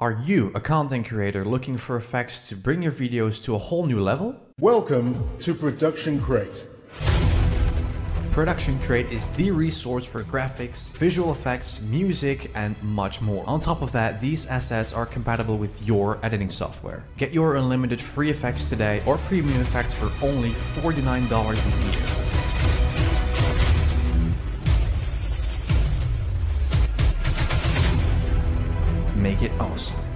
Are you a content creator looking for effects to bring your videos to a whole new level? Welcome to Production Crate. Production Crate is the resource for graphics, visual effects, music, and much more. On top of that, these assets are compatible with your editing software. Get your unlimited free effects today or premium effects for only $49 a year. It awesome.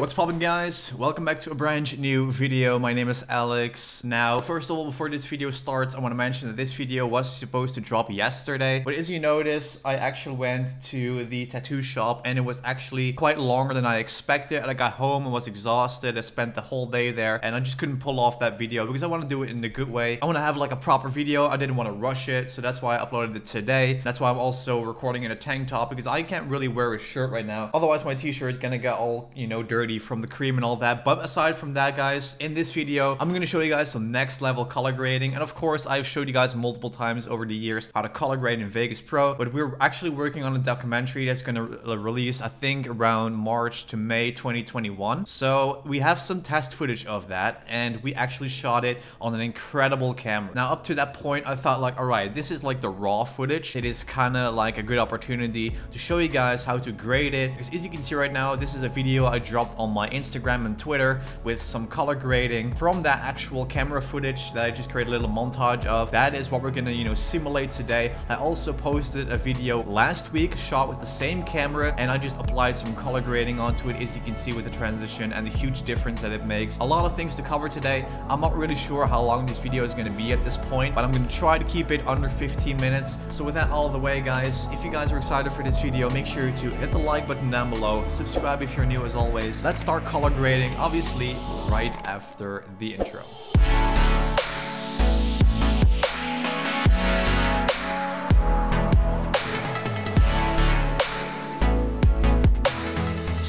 What's poppin' guys? Welcome back to a brand new video. My name is Alex. Now, first of all, before this video starts, I want to mention that this video was supposed to drop yesterday. But as you notice, I actually went to the tattoo shop and it was actually quite longer than I expected. And I got home and was exhausted. I spent the whole day there and I just couldn't pull off that video because I want to do it in a good way. I want to have like a proper video. I didn't want to rush it. So that's why I uploaded it today. That's why I'm also recording in a tank top because I can't really wear a shirt right now. Otherwise, my t-shirt is going to get all, you know, dirty from the cream and all that. But aside from that, guys, in this video, I'm going to show you guys some next level color grading. And of course, I've showed you guys multiple times over the years how to color grade in Vegas Pro. But we're actually working on a documentary that's going to re release, I think, around March to May 2021. So we have some test footage of that. And we actually shot it on an incredible camera. Now, up to that point, I thought like, all right, this is like the raw footage. It is kind of like a good opportunity to show you guys how to grade it. Because as you can see right now, this is a video I dropped on my Instagram and Twitter with some color grading from that actual camera footage that I just created a little montage of. That is what we're gonna, you know, simulate today. I also posted a video last week shot with the same camera and I just applied some color grading onto it as you can see with the transition and the huge difference that it makes. A lot of things to cover today. I'm not really sure how long this video is gonna be at this point, but I'm gonna try to keep it under 15 minutes. So with that all the way, guys, if you guys are excited for this video, make sure to hit the like button down below, subscribe if you're new as always. Let's start color grading, obviously right after the intro.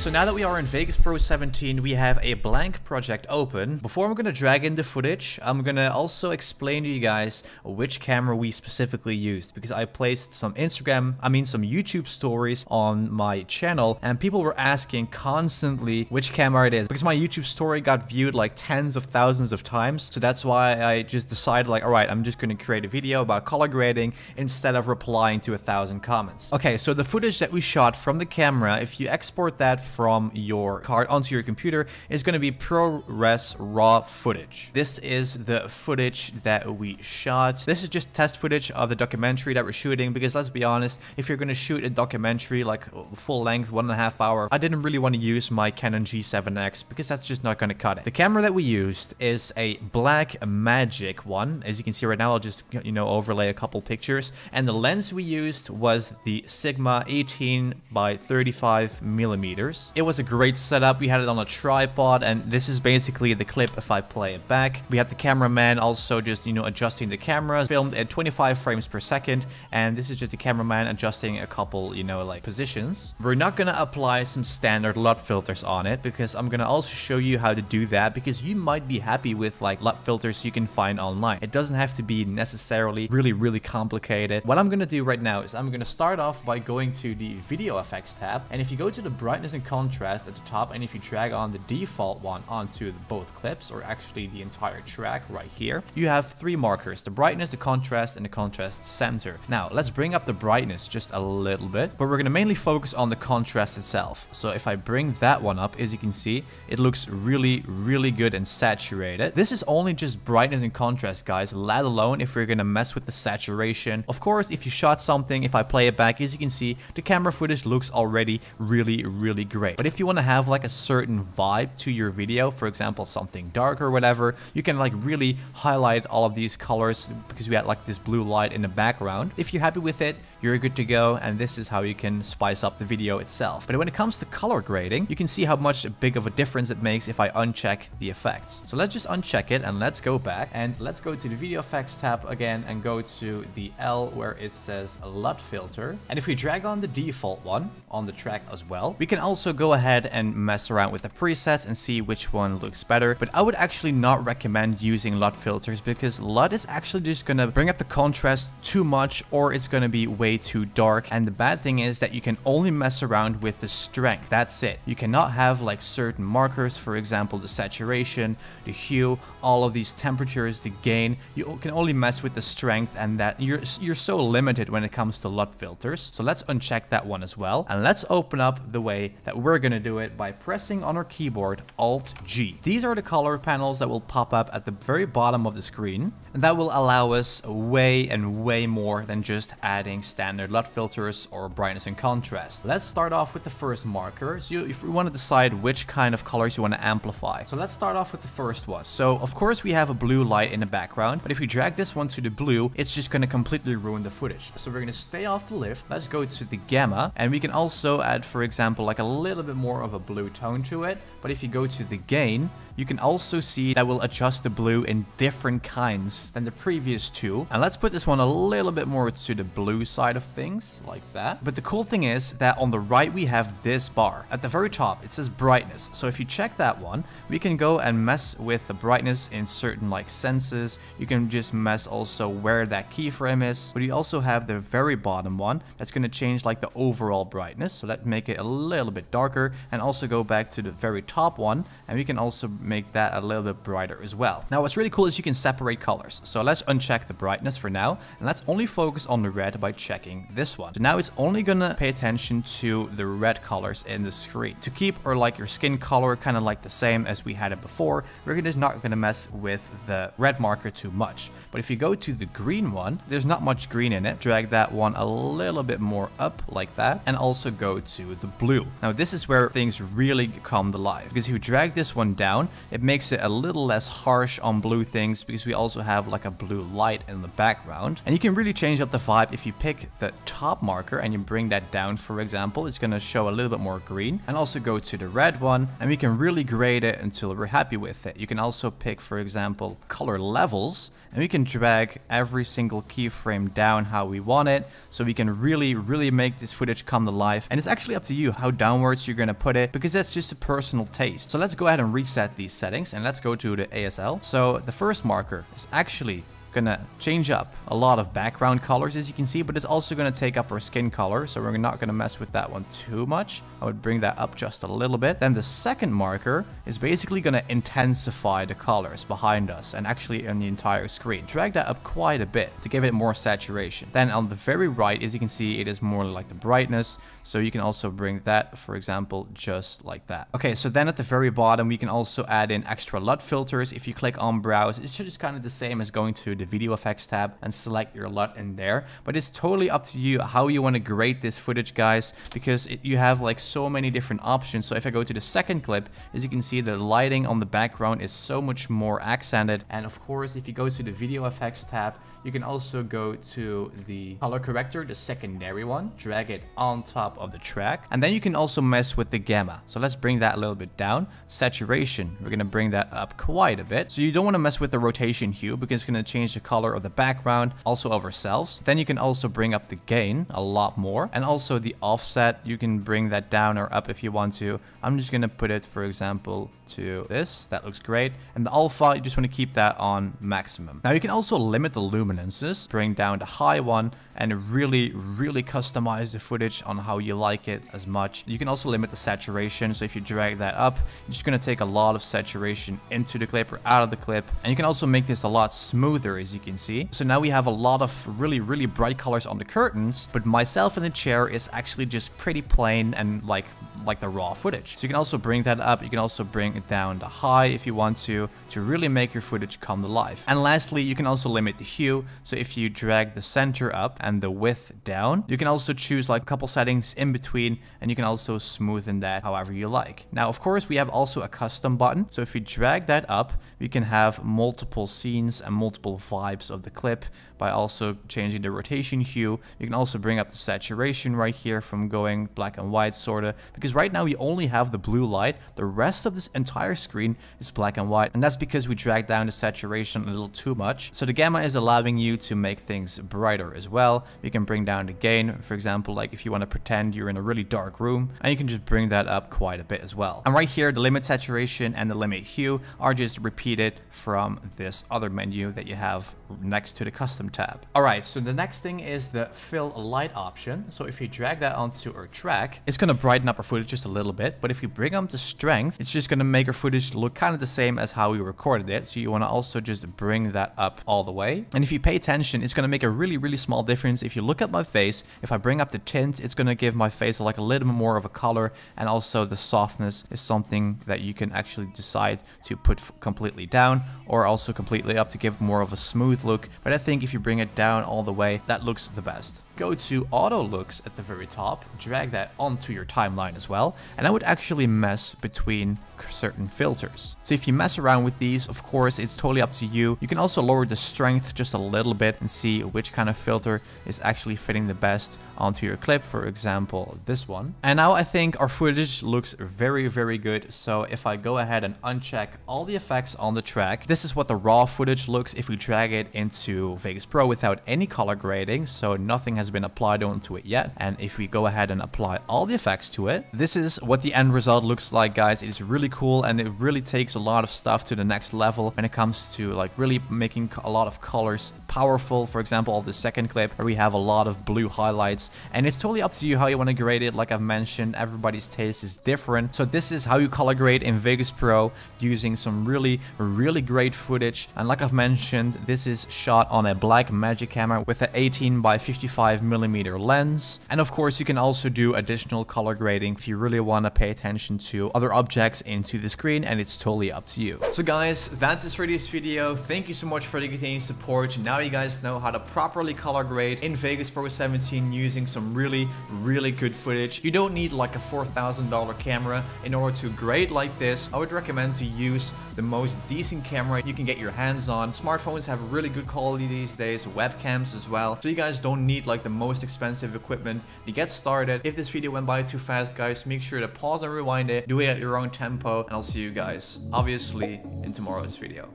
So now that we are in Vegas Pro 17, we have a blank project open. Before I'm to drag in the footage, I'm to also explain to you guys which camera we specifically used because I placed some Instagram, I mean some YouTube stories on my channel and people were asking constantly which camera it is because my YouTube story got viewed like tens of thousands of times. So that's why I just decided like, all right, I'm just to create a video about color grading instead of replying to a thousand comments. Okay, so the footage that we shot from the camera, if you export that from your card onto your computer is going to be ProRes RAW footage. This is the footage that we shot. This is just test footage of the documentary that we're shooting because let's be honest, if you're going to shoot a documentary like full length, one and a half hour, I didn't really want to use my Canon G7X because that's just not going to cut it. The camera that we used is a Blackmagic one. As you can see right now, I'll just, you know, overlay a couple pictures. And the lens we used was the Sigma 18 by 35 millimeters. It was a great setup. We had it on a tripod and this is basically the clip if I play it back. We had the cameraman also just, you know, adjusting the camera, filmed at 25 frames per second. And this is just the cameraman adjusting a couple, you know, like positions. We're not to apply some standard LUT filters on it because I'm to also show you how to do that because you might be happy with like LUT filters you can find online. It doesn't have to be necessarily really, really complicated. What I'm to do right now is I'm to start off by going to the video effects tab. And if you go to the brightness and contrast at the top and if you drag on the default one onto both clips or actually the entire track right here, you have three markers, the brightness, the contrast, and the contrast center. Now let's bring up the brightness just a little bit, but we're going to mainly focus on the contrast itself. So if I bring that one up, as you can see, it looks really, really good and saturated. This is only just brightness and contrast, guys, let alone if we're going to mess with the saturation. Of course, if you shot something, if I play it back, as you can see, the camera footage looks already really, really great. But if you want to have like a certain vibe to your video, for example, something dark or whatever, you can like really highlight all of these colors because we had like this blue light in the background. If you're happy with it, you're good to go. And this is how you can spice up the video itself. But when it comes to color grading, you can see how much big of a difference it makes if I uncheck the effects. So let's just uncheck it and let's go back and let's go to the video effects tab again and go to the L where it says LUT filter. And if we drag on the default one on the track as well, we can also go ahead and mess around with the presets and see which one looks better. But I would actually not recommend using LUT filters because LUT is actually just going to bring up the contrast too much or it's going to be way too dark. And the bad thing is that you can only mess around with the strength. That's it. You cannot have like certain markers, for example, the saturation, the hue, all of these temperatures, the gain. You can only mess with the strength and that you're, you're so limited when it comes to LUT filters. So let's uncheck that one as well. And let's open up the way that we're going to do it by pressing on our keyboard Alt G. These are the color panels that will pop up at the very bottom of the screen. And that will allow us way and way more than just adding standard LUT filters or brightness and contrast. Let's start off with the first marker. So you, if we want to decide which kind of colors you want to amplify. So let's start off with the first one. So of course we have a blue light in the background, but if we drag this one to the blue, it's just going to completely ruin the footage. So we're going to stay off the lift. Let's go to the gamma and we can also add, for example, like a little bit more of a blue tone to it. But if you go to the gain, you can also see that will adjust the blue in different kinds than the previous two. And let's put this one a little bit more to the blue side of things, like that. But the cool thing is that on the right, we have this bar. At the very top, it says brightness. So if you check that one, we can go and mess with the brightness in certain like senses. You can just mess also where that keyframe is. But you also have the very bottom one that's going to change like the overall brightness. So let's make it a little bit darker and also go back to the very top one. And we can also make that a little bit brighter as well. Now what's really cool is you can separate colors. So let's uncheck the brightness for now and let's only focus on the red by checking this one. So now it's only gonna pay attention to the red colors in the screen. To keep or like your skin color kind of like the same as we had it before, we're just not gonna mess with the red marker too much. But if you go to the green one, there's not much green in it. Drag that one a little bit more up like that and also go to the blue. Now this is where things really come to life because if you drag this one down, it makes it a little less harsh on blue things because we also have like a blue light in the background. And you can really change up the vibe if you pick the top marker and you bring that down, for example, it's going to show a little bit more green and also go to the red one and we can really grade it until we're happy with it. You can also pick, for example, color levels and we can drag every single keyframe down how we want it so we can really really make this footage come to life. And it's actually up to you how downwards you're gonna put it because that's just a personal taste. So let's go ahead and reset these settings and let's go to the HSL so the first marker is actually gonna change up a lot of background colors as you can see but it's also gonna take up our skin color so we're not gonna mess with that one too much. I would bring that up just a little bit. Then the second marker is basically gonna intensify the colors behind us and actually on the entire screen. Drag that up quite a bit to give it more saturation. Then on the very right as you can see it is more like the brightness so you can also bring that for example just like that. Okay so then at the very bottom we can also add in extra LUT filters. If you click on browse it's just kind of the same as going to the video effects tab and select your LUT in there. But it's totally up to you how you want to grade this footage, guys, because it, you have like so many different options. So if I go to the second clip, as you can see, the lighting on the background is so much more accented. And of course, if you go to the video effects tab, you can also go to the color corrector, the secondary one, drag it on top of the track. And then you can also mess with the gamma. So let's bring that a little bit down. Saturation, we're to bring that up quite a bit. So you don't want to mess with the rotation hue because it's going to change the color of the background, also of ourselves. Then you can also bring up the gain a lot more. And also the offset, you can bring that down or up if you want to. I'm just going to put it, for example, to this. That looks great. And the alpha, you just want to keep that on maximum. Now you can also limit the luminances, bring down the high one and really, really customize the footage on how you like it as much. You can also limit the saturation. So if you drag that up, you're just going to take a lot of saturation into the clip or out of the clip. And you can also make this a lot smoother as you can see. So now we have a lot of really, really bright colors on the curtains, but myself in the chair is actually just pretty plain and like like the raw footage. So you can also bring that up. You can also bring it down to high if you want to, to really make your footage come to life. And lastly, you can also limit the hue. So if you drag the center up and the width down, you can also choose like a couple settings in between and you can also smoothen that however you like. Now, of course, we have also a custom button. So if you drag that up, we can have multiple scenes and multiple vibes of the clip by also changing the rotation hue. You can also bring up the saturation right here from going black and white sorta because right now we only have the blue light. The rest of this entire screen is black and white and that's because we dragged down the saturation a little too much. So the gamma is allowing you to make things brighter as well. You can bring down the gain, for example, like if you want to pretend you're in a really dark room, and you can just bring that up quite a bit as well. And right here, the limit saturation and the limit hue are just repeated from this other menu that you have next to the custom tab. All right, so the next thing is the fill light option. So if you drag that onto our track, it's going to brighten up our footage just a little bit. But if you bring up the strength, it's just going to make our footage look kind of the same as how we recorded it. So you want to also just bring that up all the way. And if you pay attention, it's going to make a really, really small difference. If you look at my face, if I bring up the tint, it's going to give my face like a little bit more of a color. And also the softness is something that you can actually decide to put completely down or also completely up to give more of a smooth look. But I think if you bring it down all the way, that looks the best go to auto looks at the very top, drag that onto your timeline as well, and I would actually mess between certain filters. So if you mess around with these, of course, it's totally up to you. You can also lower the strength just a little bit and see which kind of filter is actually fitting the best onto your clip, for example, this one. And now I think our footage looks very, very good. So if I go ahead and uncheck all the effects on the track, this is what the raw footage looks if we drag it into Vegas Pro without any color grading. So nothing has been applied onto it yet. And if we go ahead and apply all the effects to it, this is what the end result looks like, guys. It is really cool and it really takes a lot of stuff to the next level when it comes to like really making a lot of colors powerful. For example, the second clip where we have a lot of blue highlights and it's totally up to you how you want to grade it. Like I've mentioned, everybody's taste is different. So this is how you color grade in Vegas Pro using some really, really great footage. And like I've mentioned, this is shot on a Blackmagic camera with an 18 by 55 millimeter lens. And of course, you can also do additional color grading if you really want to pay attention to other objects into the screen and it's totally up to you. So guys, that's it for this video. Thank you so much for the continued support. Now you guys know how to properly color grade in Vegas Pro 17 using some really, really good footage. You don't need like a $4,000 camera in order to grade like this. I would recommend to use the most decent camera you can get your hands on. Smartphones have really good quality these days, webcams as well. So you guys don't need like the most expensive equipment to get started. If this video went by too fast, guys, make sure to pause and rewind it, do it at your own tempo, and I'll see you guys, obviously, in tomorrow's video.